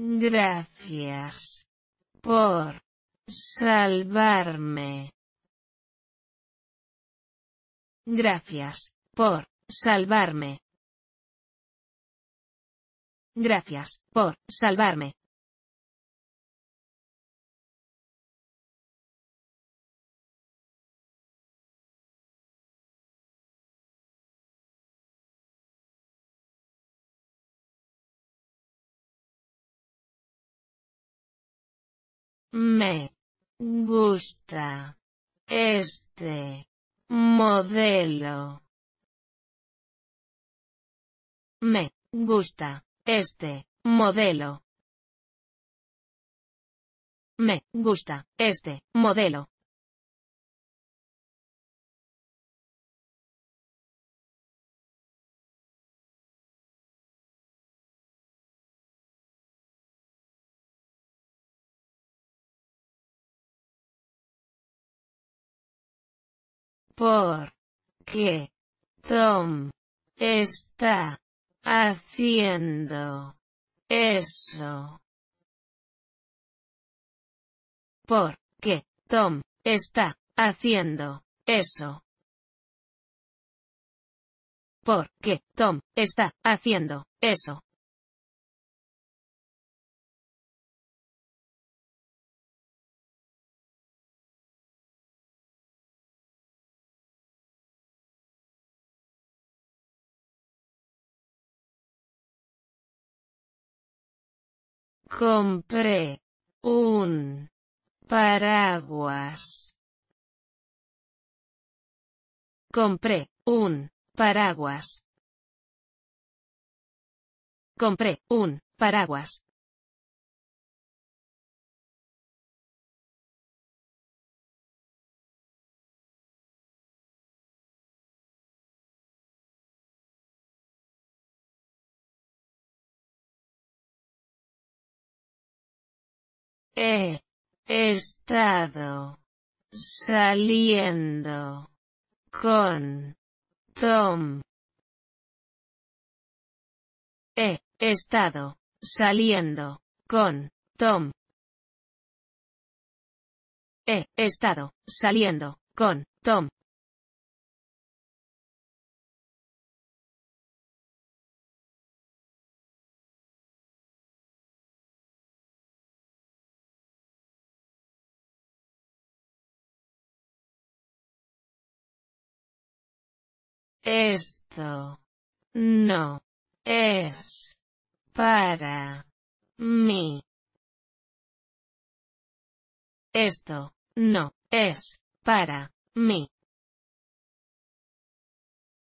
Gracias. Por. Salvarme. Gracias. Por. Salvarme. Gracias. Por. Salvarme. Me gusta este modelo. Me gusta este modelo. Me gusta este modelo. Por qué Tom está haciendo eso. ¿Por qué Tom está haciendo eso? ¿Por qué Tom está haciendo eso? Compré un paraguas. Compré un paraguas. Compré un paraguas. He estado saliendo con Tom. He estado saliendo con Tom. He estado saliendo con Tom. Esto no es para mí. Esto no es para mí.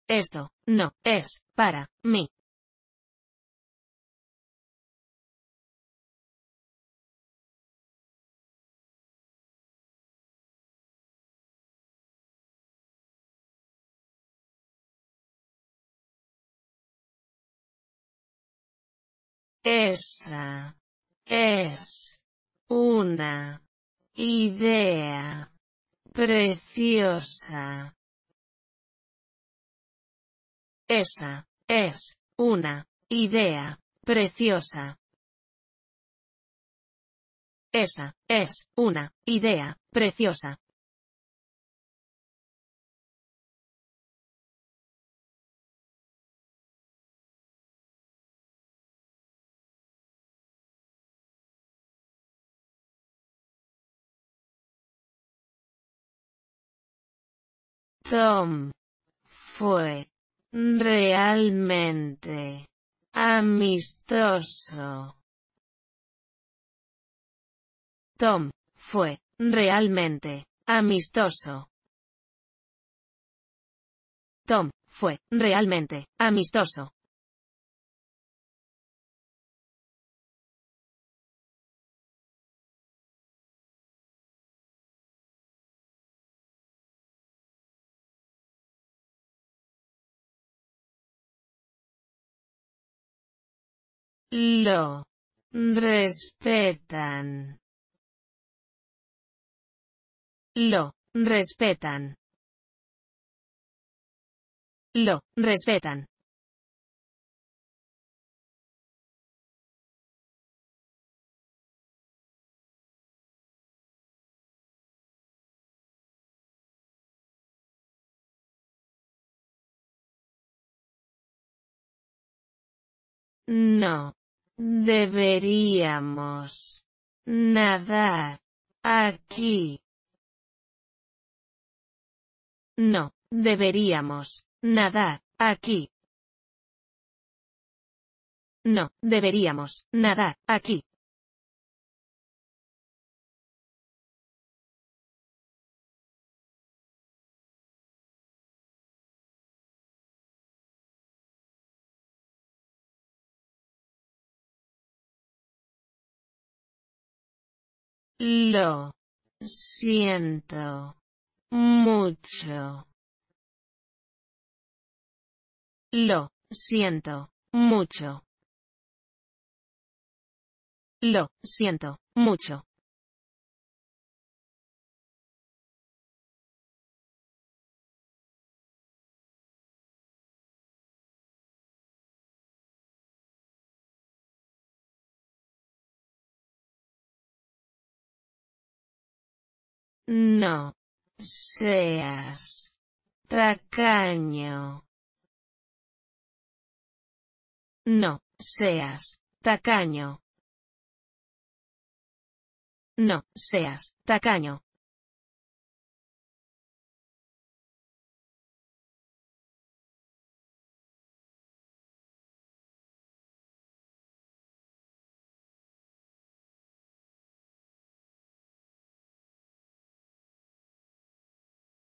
Esto no es para mí. Esa es una idea preciosa. Esa es una idea preciosa. Esa es una idea preciosa. Tom fue realmente amistoso. Tom fue realmente amistoso. Tom fue realmente amistoso. Lo. Respetan. Lo. Respetan. Lo. Respetan. No. Deberíamos. Nadar. Aquí. No. Deberíamos. Nadar. Aquí. No. Deberíamos. Nadar. Aquí. Lo siento mucho. Lo siento mucho. Lo siento mucho. No seas tacaño. No seas tacaño. No seas tacaño.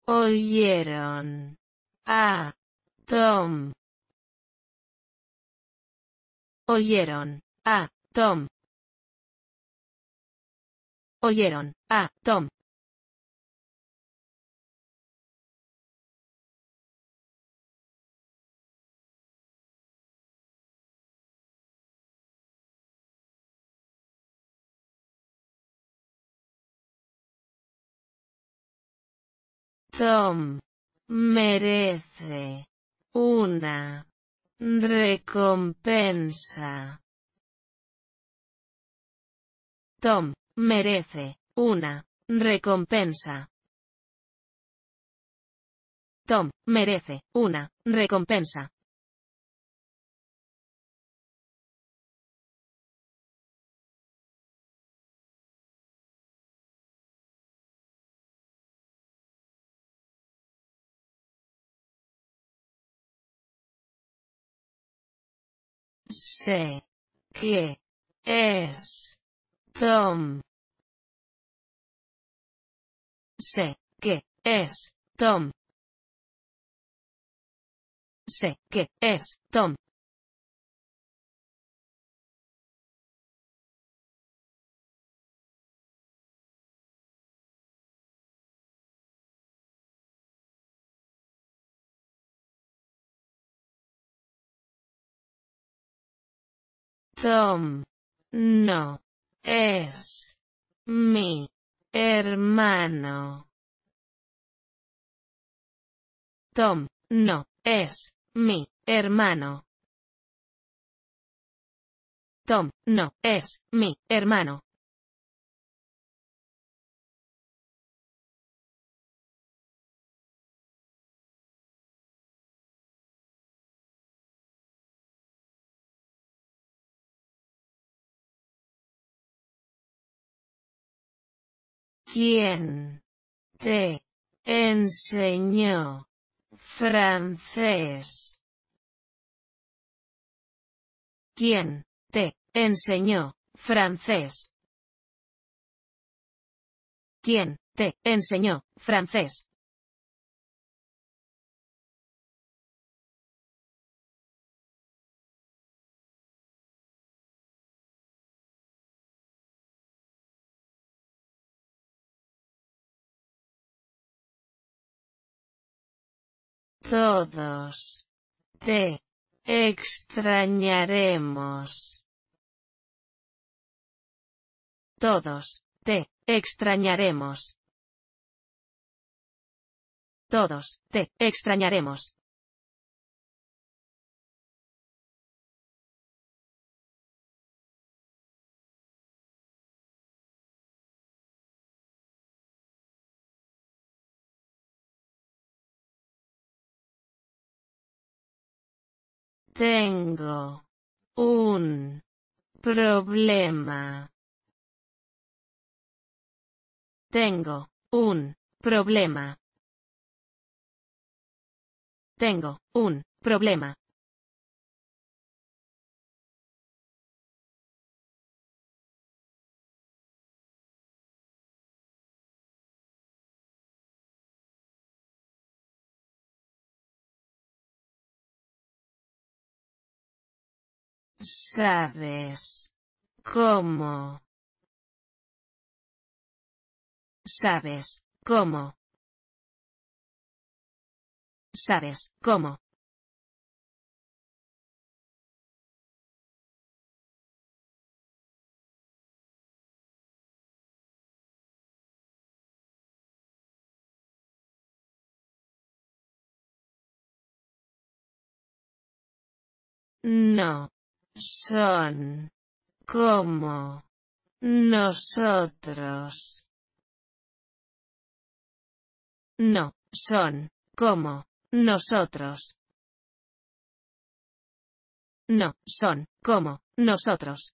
Oyeron. A. Tom. Oyeron. A. Tom. Oyeron. A. Tom. Tom. Merece. Una. Recompensa. Tom. Merece. Una. Recompensa. Tom. Merece. Una. Recompensa. Sé que es Tom. Sé que es Tom. Sé que es Tom. Tom. No. Es. Mi. Hermano. Tom. No. Es. Mi. Hermano. Tom. No. Es. Mi. Hermano. ¿Quién te enseñó francés? ¿Quién te enseñó francés? ¿Quién te enseñó francés? Todos. Te extrañaremos. Todos. Te extrañaremos. Todos. Te extrañaremos. Tengo un problema. Tengo un problema. Tengo un problema. Sabes. ¿Cómo? Sabes. ¿Cómo? Sabes. ¿Cómo? No. Son. Como. Nosotros. No, son. Como. Nosotros. No, son. Como. Nosotros.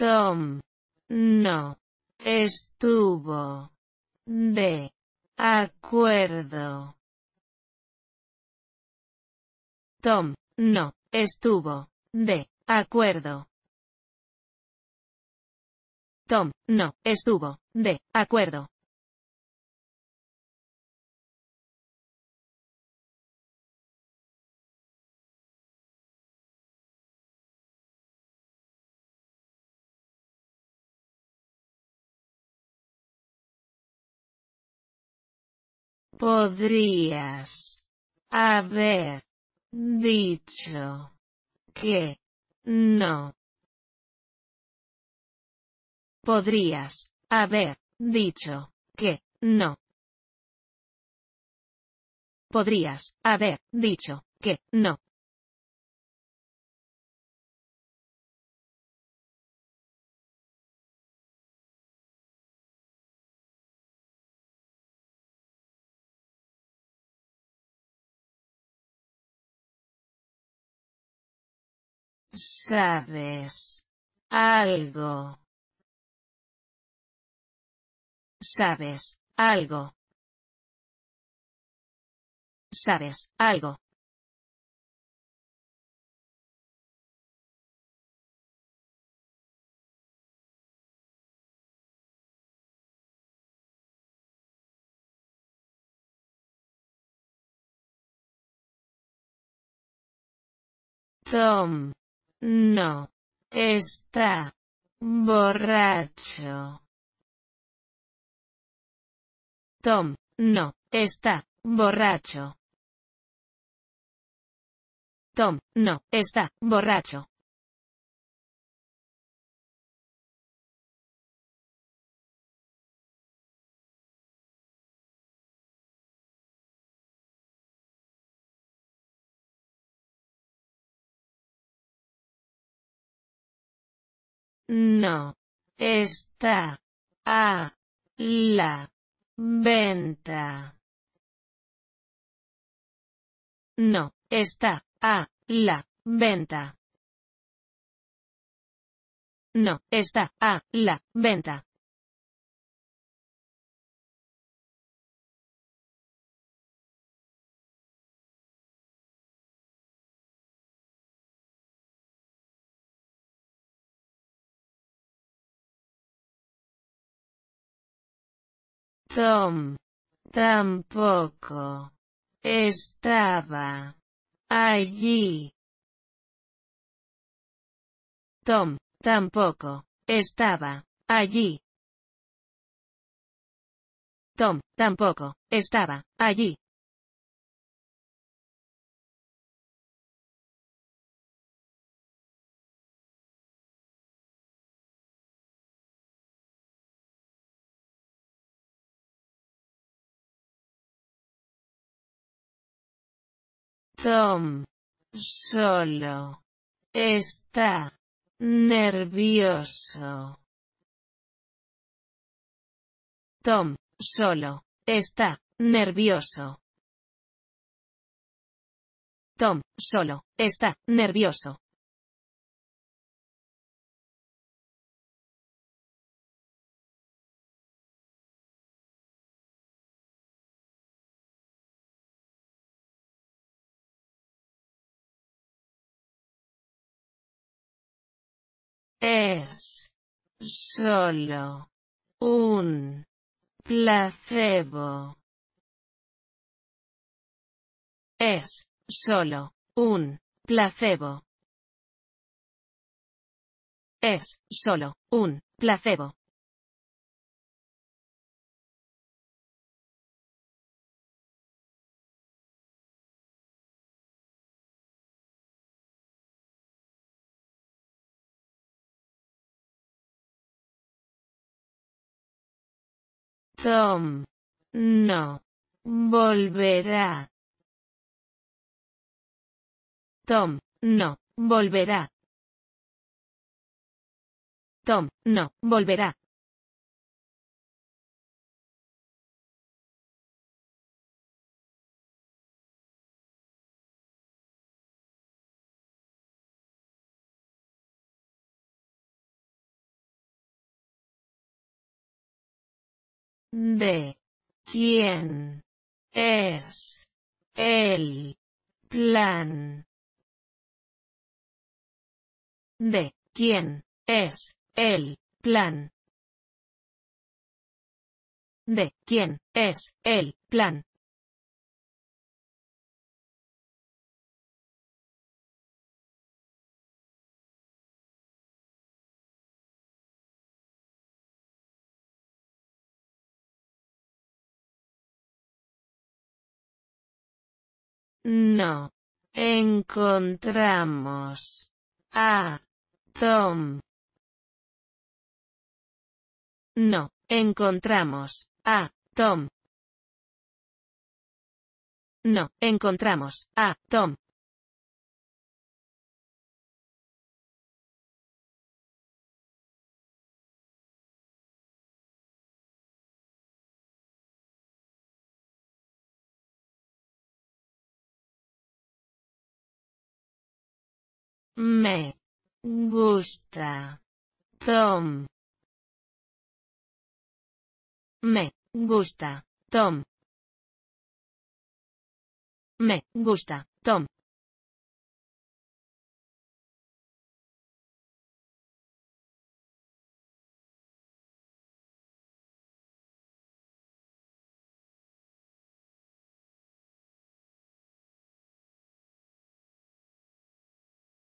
Tom. No. Estuvo. De. Acuerdo. Tom. No. Estuvo. De. Acuerdo. Tom. No. Estuvo. De. Acuerdo. Podrías haber dicho que no. Podrías haber dicho que no. Podrías haber dicho que no. Sabes. Algo. Sabes. Algo. Sabes. Algo. Tom. No. Está. Borracho. Tom. No. Está. Borracho. Tom. No. Está. Borracho. No. Está. A. La. Venta. No. Está. A. La. Venta. No. Está. A. La. Venta. Tom. Tampoco. Estaba. Allí. Tom. Tampoco. Estaba. Allí. Tom. Tampoco. Estaba. Allí. Tom. solo, está, nervioso. Tom, solo, está, nervioso. Tom, solo, está, nervioso. Es solo un placebo. Es solo un placebo. Es solo un placebo. Tom. No. Volverá. Tom. No. Volverá. Tom. No. Volverá. De quién es el plan de quién es el plan de quién es el plan No. Encontramos. A. Tom. No. Encontramos. A. Tom. No. Encontramos. A. Tom. Me gusta. Tom. Me gusta. Tom. Me gusta. Tom.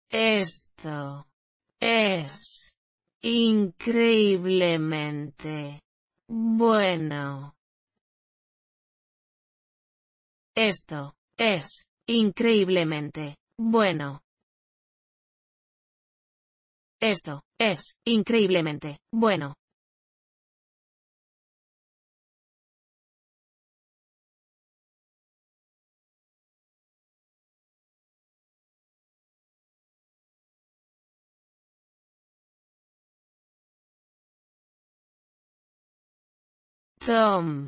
Esto es increíblemente bueno. Esto es increíblemente bueno. Esto es increíblemente bueno. Tom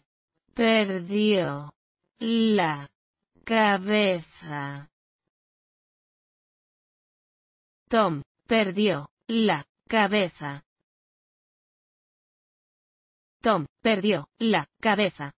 perdió la cabeza. Tom perdió la cabeza. Tom perdió la cabeza.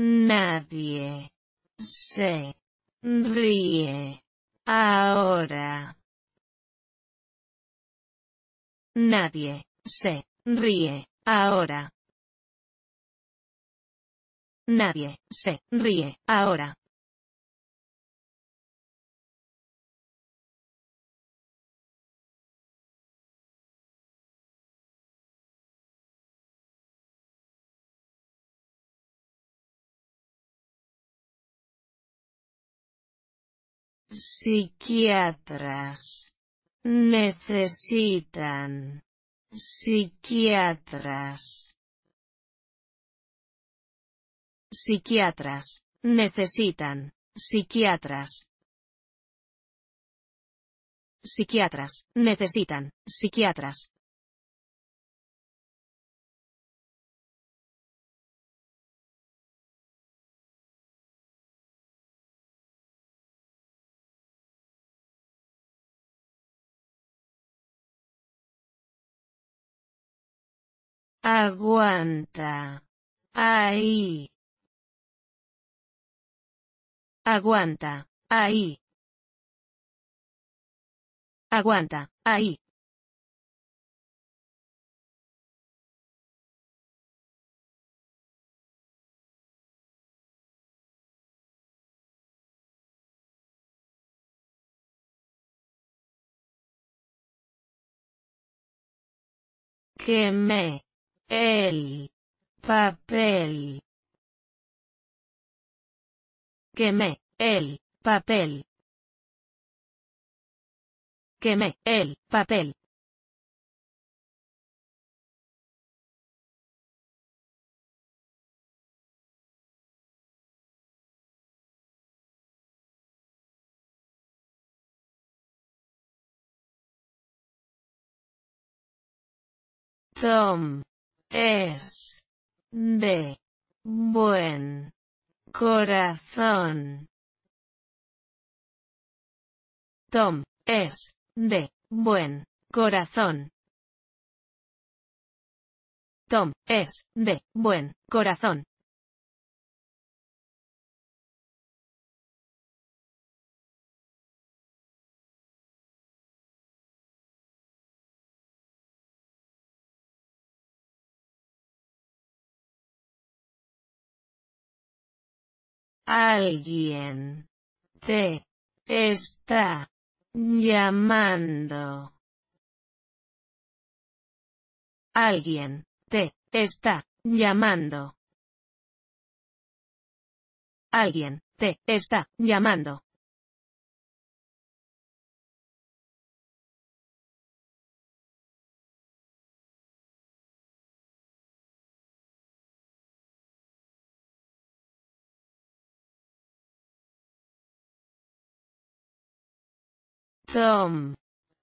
Nadie se ríe ahora. Nadie se ríe ahora. Nadie se ríe ahora. Psiquiatras. Necesitan. Psiquiatras. Psiquiatras. Necesitan. Psiquiatras. Psiquiatras. Necesitan. Psiquiatras. Aguanta. Ahí. Aguanta. Ahí. Aguanta. Ahí. Quemé. El. Papel. Quemé. El. Papel. Quemé. El. Papel. Tom. Es. De. Buen. Corazón. Tom. Es. De. Buen. Corazón. Tom. Es. De. Buen. Corazón. Alguien. Te. Está. Llamando. Alguien. Te. Está. Llamando. Alguien. Te. Está. Llamando. Tom.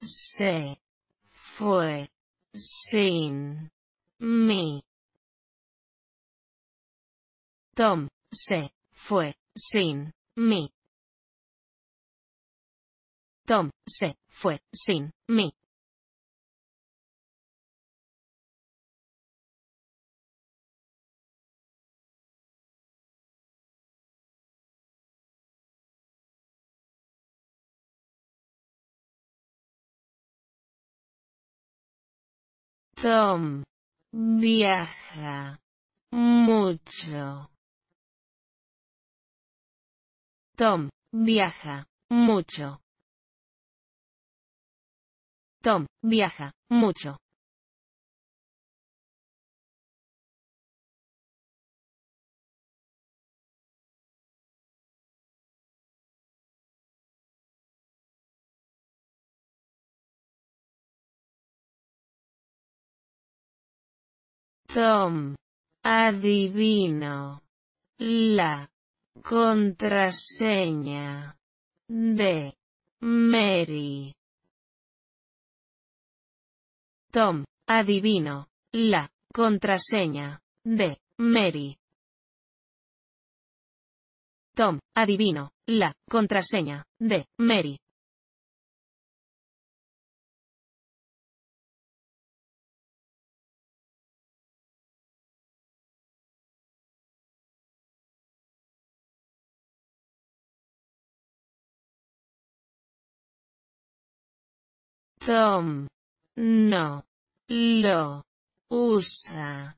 Se. Fue. Sin. Mi. Tom. Se. Fue. Sin. Mi. Tom. Se. Fue. Sin. Mi. Tom. Viaja. Mucho. Tom. Viaja. Mucho. Tom. Viaja. Mucho. Tom. Adivino. La. Contraseña. De. Mary. Tom. Adivino. La. Contraseña. De. Mary. Tom. Adivino. La. Contraseña. De. Mary. Tom. No. Lo. Usa.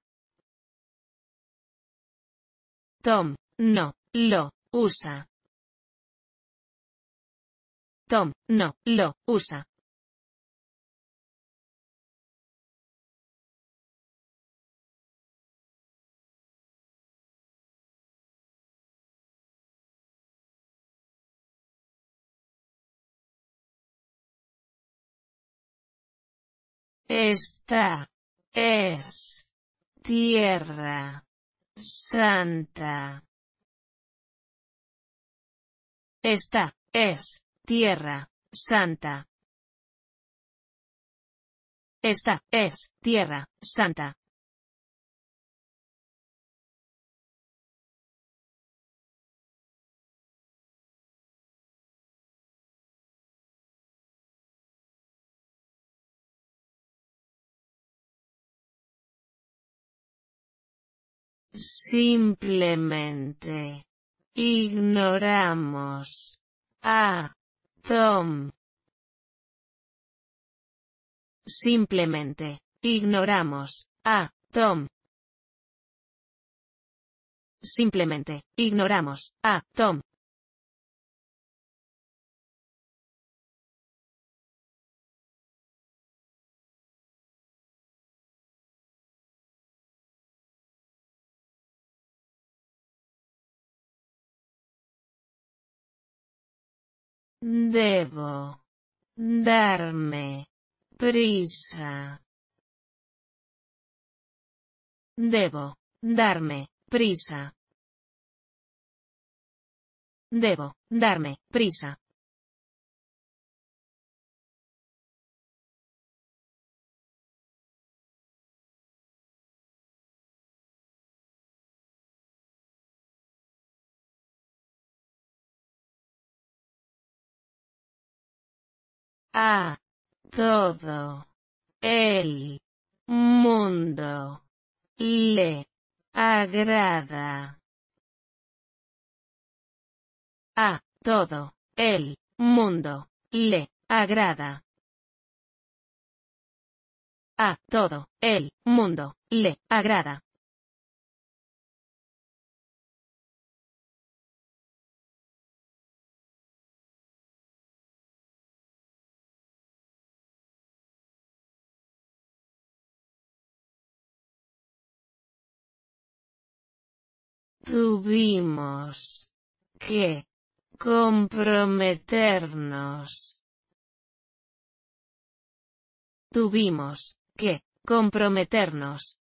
Tom. No. Lo. Usa. Tom. No. Lo. Usa. Esta es tierra santa. Esta es tierra santa. Esta es tierra santa. Simplemente. Ignoramos. A. Tom. Simplemente. Ignoramos. A. Tom. Simplemente. Ignoramos. A. Tom. Debo darme prisa. Debo darme prisa. Debo darme prisa. A todo el mundo le agrada. A todo el mundo le agrada. A todo el mundo le agrada. Tuvimos que comprometernos. Tuvimos que comprometernos.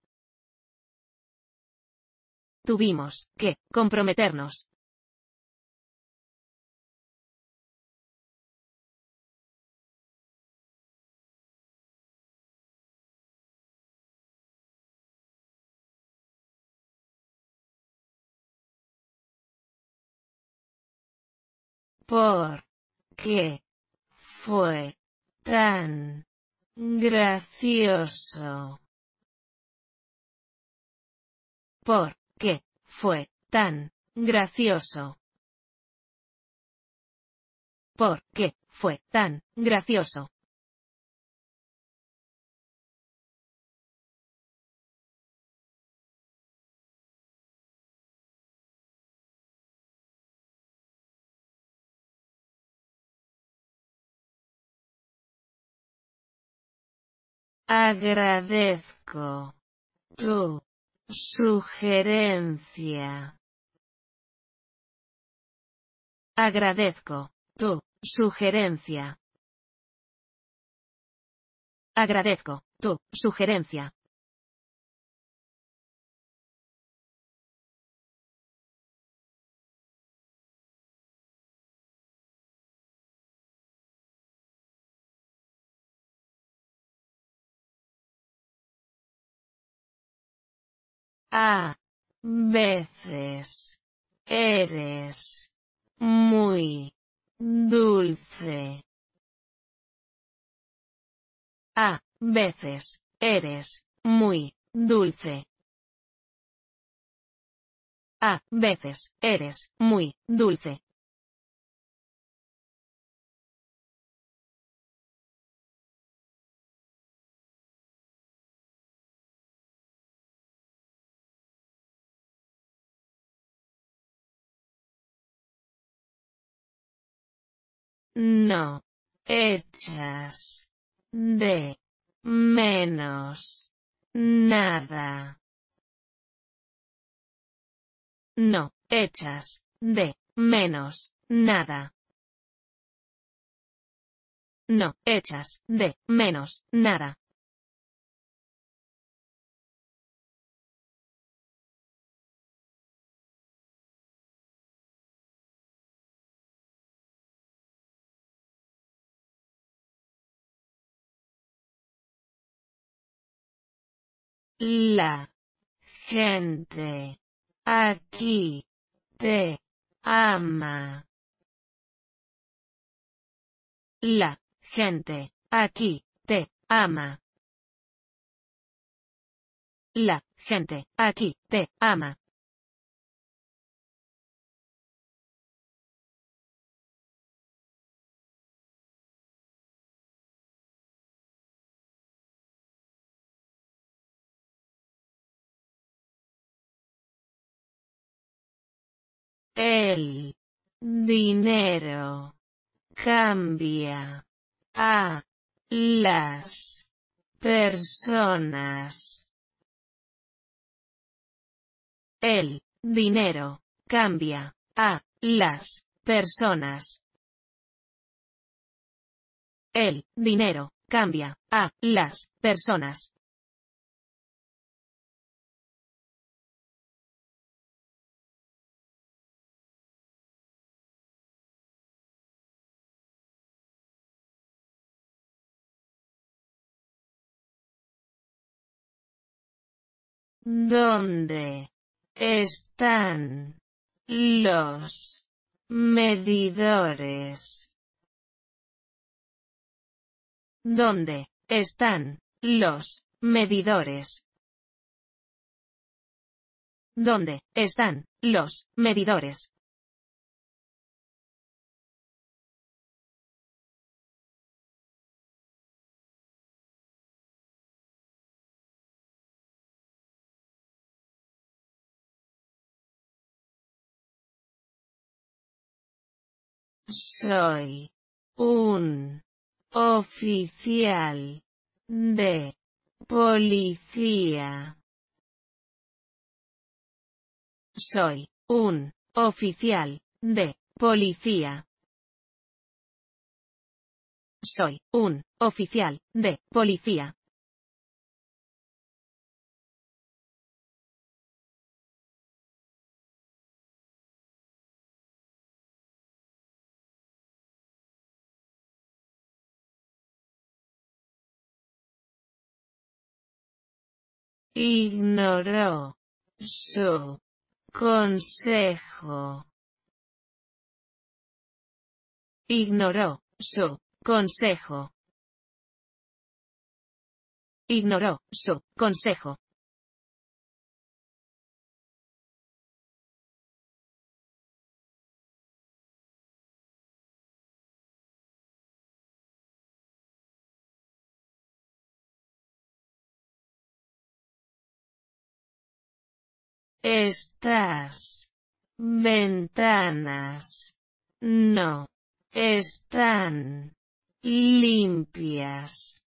Tuvimos que comprometernos. Por qué fue tan gracioso. ¿Por qué fue tan gracioso? ¿Por qué fue tan gracioso? Agradezco tu sugerencia. Agradezco tu sugerencia. Agradezco tu sugerencia. A veces eres muy dulce. A veces eres muy dulce. A veces eres muy dulce. No. Echas. De. Menos. Nada. No. Echas. De. Menos. Nada. No. Echas. De. Menos. Nada. La gente aquí te ama. La gente aquí te ama. La gente aquí te ama. El dinero cambia a las personas. El dinero cambia a las personas. El dinero cambia a las personas. ¿Dónde están los medidores? ¿Dónde están los medidores? ¿Dónde están los medidores? Soy un oficial de policía. Soy un oficial de policía. Soy un oficial de policía. Ignoró su consejo. Ignoró su consejo. Ignoró su consejo. Estas. Ventanas. No. Están. Limpias.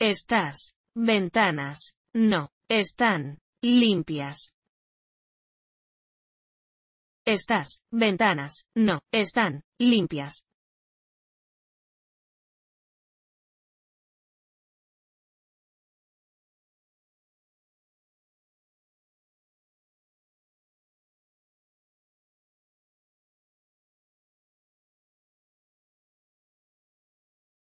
Estas. Ventanas. No. Están. Limpias. Estas. Ventanas. No. Están. Limpias.